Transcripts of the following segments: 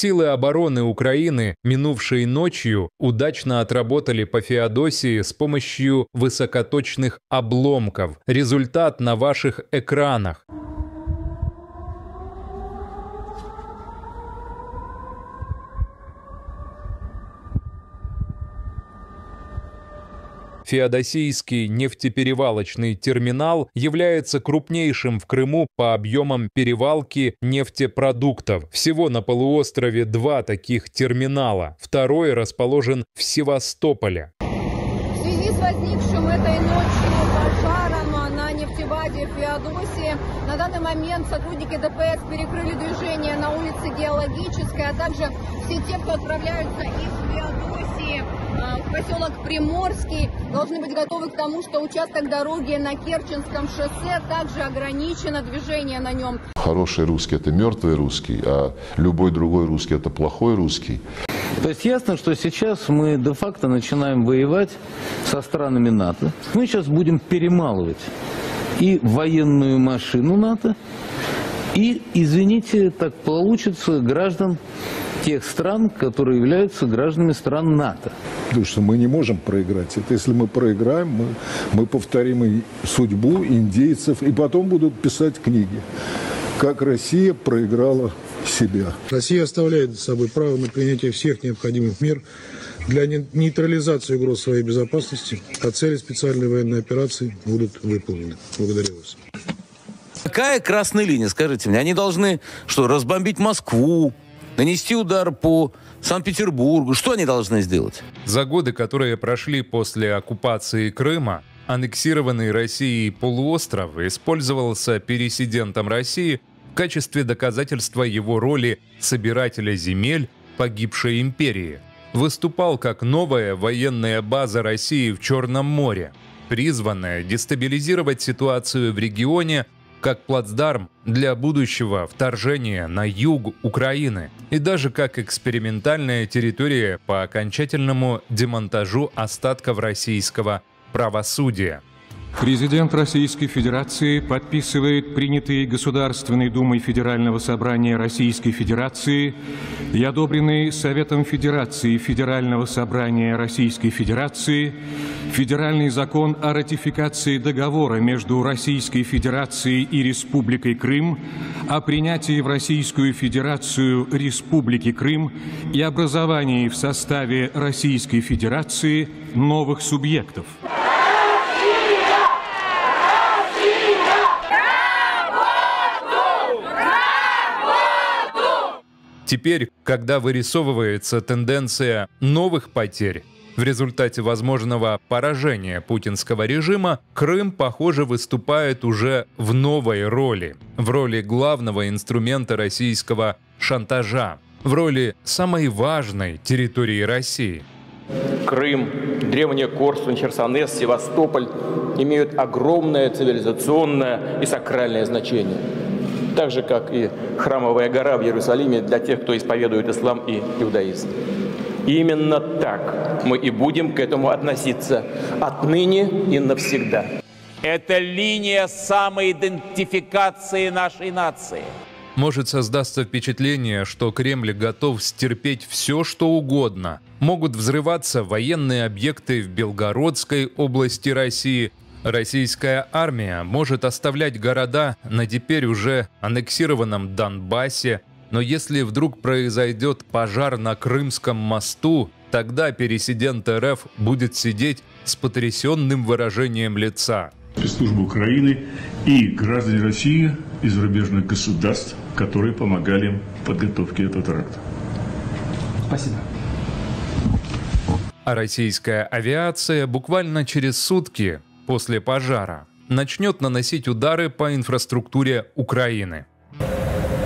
Силы обороны Украины, минувшей ночью, удачно отработали по Феодосии с помощью высокоточных обломков. Результат на ваших экранах. Феодосийский нефтеперевалочный терминал является крупнейшим в Крыму по объемам перевалки нефтепродуктов. Всего на полуострове два таких терминала. Второй расположен в Севастополе. В связи с возникшим этой ночью пожаром на нефтебазе в Феодосии на данный момент сотрудники ДПС перекрыли движение на улице Геологической, а также все те, кто отправляются из Феодосии поселок Приморский, должны быть готовы к тому, что участок дороги на Керченском шоссе также ограничено движение на нем. Хороший русский – это мертвый русский, а любой другой русский – это плохой русский. То есть ясно, что сейчас мы де-факто начинаем воевать со странами НАТО. Мы сейчас будем перемалывать и военную машину НАТО, и, извините, так получится, граждан тех стран, которые являются гражданами стран НАТО. Потому что мы не можем проиграть. Это если мы проиграем, мы, мы повторим и судьбу индейцев, и потом будут писать книги, как Россия проиграла себя. Россия оставляет за собой право на принятие всех необходимых мер для нейтрализации угроз своей безопасности, а цели специальной военной операции будут выполнены. Благодарю вас. Какая красная линия, скажите мне? Они должны что, разбомбить Москву, нанести удар по Санкт-Петербургу? Что они должны сделать? За годы, которые прошли после оккупации Крыма, аннексированный Россией полуостров использовался пересидентом России в качестве доказательства его роли собирателя земель погибшей империи. Выступал как новая военная база России в Черном море, призванная дестабилизировать ситуацию в регионе как плацдарм для будущего вторжения на юг Украины и даже как экспериментальная территория по окончательному демонтажу остатков российского правосудия. Президент Российской Федерации подписывает принятые Государственной Думой Федерального Собрания Российской Федерации и одобренные Советом Федерации Федерального Собрания Российской Федерации Федеральный закон о ратификации договора между Российской Федерацией и Республикой Крым о принятии в Российскую Федерацию Республики Крым и образовании в составе Российской Федерации новых субъектов. Теперь, когда вырисовывается тенденция новых потерь, в результате возможного поражения путинского режима Крым, похоже, выступает уже в новой роли, в роли главного инструмента российского шантажа, в роли самой важной территории России. Крым, древняя Корсунь, Херсонес, Севастополь имеют огромное цивилизационное и сакральное значение – так же, как и храмовая гора в Иерусалиме для тех, кто исповедует ислам и иудаизм. И именно так мы и будем к этому относиться отныне и навсегда. Это линия самоидентификации нашей нации. Может создаться впечатление, что Кремль готов стерпеть все, что угодно. Могут взрываться военные объекты в Белгородской области России – Российская армия может оставлять города на теперь уже аннексированном Донбассе, но если вдруг произойдет пожар на Крымском мосту, тогда пересидент РФ будет сидеть с потрясенным выражением лица. Спецслужбы Украины и граждане России из зарубежных государств, которые помогали им в подготовке этого теракта. Спасибо. А российская авиация буквально через сутки после пожара начнет наносить удары по инфраструктуре Украины.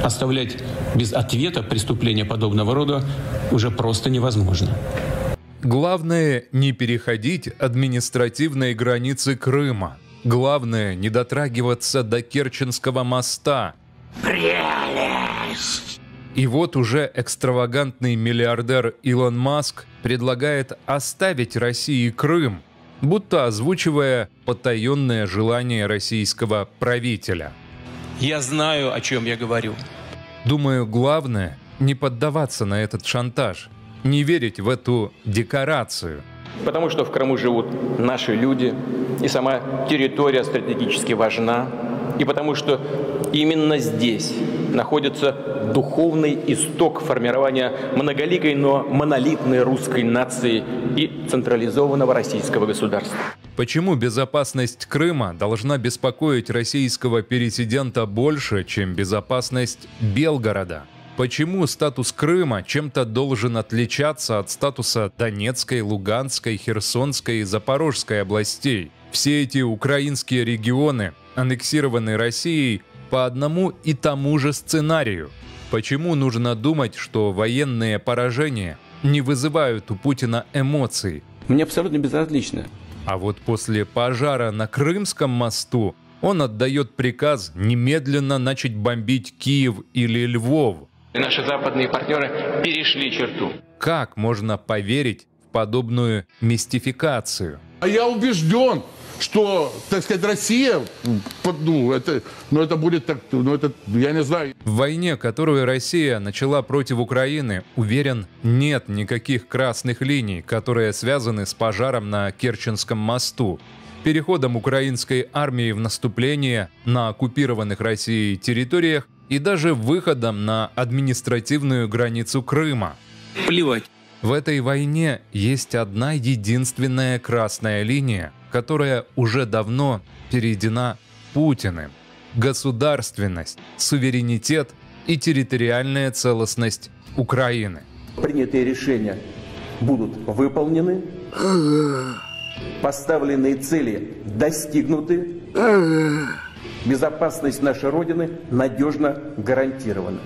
Оставлять без ответа преступления подобного рода уже просто невозможно. Главное не переходить административные границы Крыма. Главное не дотрагиваться до Керченского моста. Прелесть! И вот уже экстравагантный миллиардер Илон Маск предлагает оставить России Крым – будто озвучивая потаенное желание российского правителя. Я знаю, о чем я говорю. Думаю, главное не поддаваться на этот шантаж, не верить в эту декорацию. Потому что в Крыму живут наши люди, и сама территория стратегически важна, и потому что именно здесь находится духовный исток формирования многоликой, но монолитной русской нации и централизованного российского государства. Почему безопасность Крыма должна беспокоить российского президента больше, чем безопасность Белгорода? Почему статус Крыма чем-то должен отличаться от статуса Донецкой, Луганской, Херсонской и Запорожской областей? Все эти украинские регионы, аннексированные Россией, по одному и тому же сценарию. Почему нужно думать, что военные поражения не вызывают у Путина эмоций? Мне абсолютно безразлично. А вот после пожара на Крымском мосту он отдает приказ немедленно начать бомбить Киев или Львов. И наши западные партнеры перешли черту. Как можно поверить в подобную мистификацию? А я убежден, что, так сказать, Россия, ну, это, ну, это будет так, ну, это, я не знаю. В войне, которую Россия начала против Украины, уверен, нет никаких красных линий, которые связаны с пожаром на Керченском мосту, переходом украинской армии в наступление на оккупированных Россией территориях и даже выходом на административную границу Крыма. Плевать. В этой войне есть одна единственная красная линия, которая уже давно перейдена Путиным. Государственность, суверенитет и территориальная целостность Украины. Принятые решения будут выполнены, поставленные цели достигнуты, безопасность нашей Родины надежно гарантирована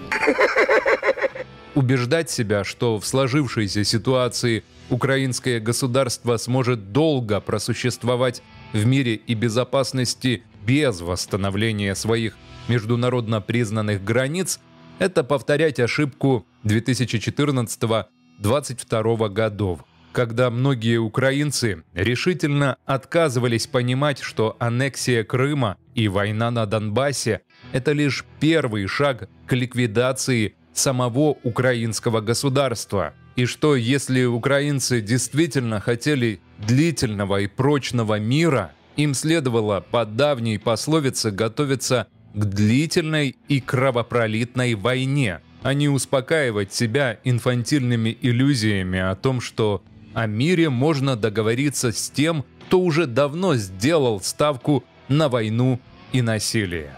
убеждать себя, что в сложившейся ситуации украинское государство сможет долго просуществовать в мире и безопасности без восстановления своих международно признанных границ, это повторять ошибку 2014-2022 годов, когда многие украинцы решительно отказывались понимать, что аннексия Крыма и война на Донбассе – это лишь первый шаг к ликвидации самого украинского государства. И что если украинцы действительно хотели длительного и прочного мира, им следовало по давней пословице готовиться к длительной и кровопролитной войне, а не успокаивать себя инфантильными иллюзиями о том, что о мире можно договориться с тем, кто уже давно сделал ставку на войну и насилие.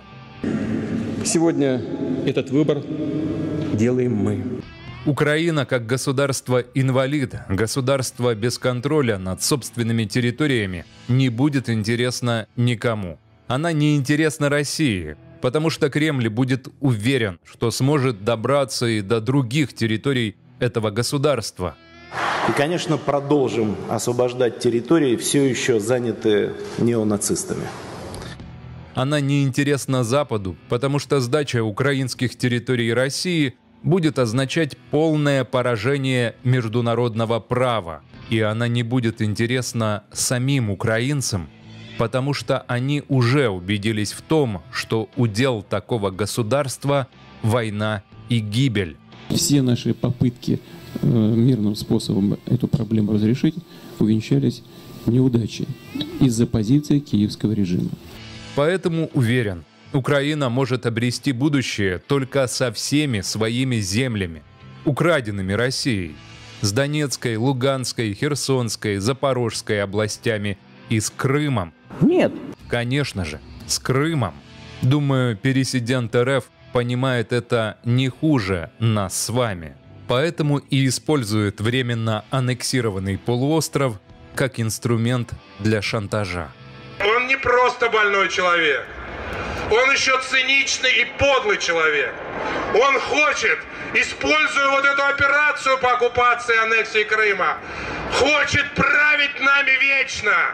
Сегодня этот выбор делаем мы. Украина как государство-инвалид, государство без контроля над собственными территориями не будет интересна никому. Она не интересна России, потому что Кремль будет уверен, что сможет добраться и до других территорий этого государства. И, конечно, продолжим освобождать территории, все еще занятые неонацистами. Она не интересна Западу, потому что сдача украинских территорий России – будет означать полное поражение международного права, и она не будет интересна самим украинцам, потому что они уже убедились в том, что удел такого государства – война и гибель. Все наши попытки э, мирным способом эту проблему разрешить увенчались неудачей из-за позиции киевского режима. Поэтому уверен, Украина может обрести будущее только со всеми своими землями, украденными Россией, с Донецкой, Луганской, Херсонской, Запорожской областями и с Крымом. Нет. Конечно же, с Крымом. Думаю, пересидент РФ понимает это не хуже нас с вами. Поэтому и использует временно аннексированный полуостров как инструмент для шантажа. Он не просто больной человек. Он еще циничный и подлый человек. Он хочет, используя вот эту операцию по оккупации аннексии Крыма, хочет править нами вечно.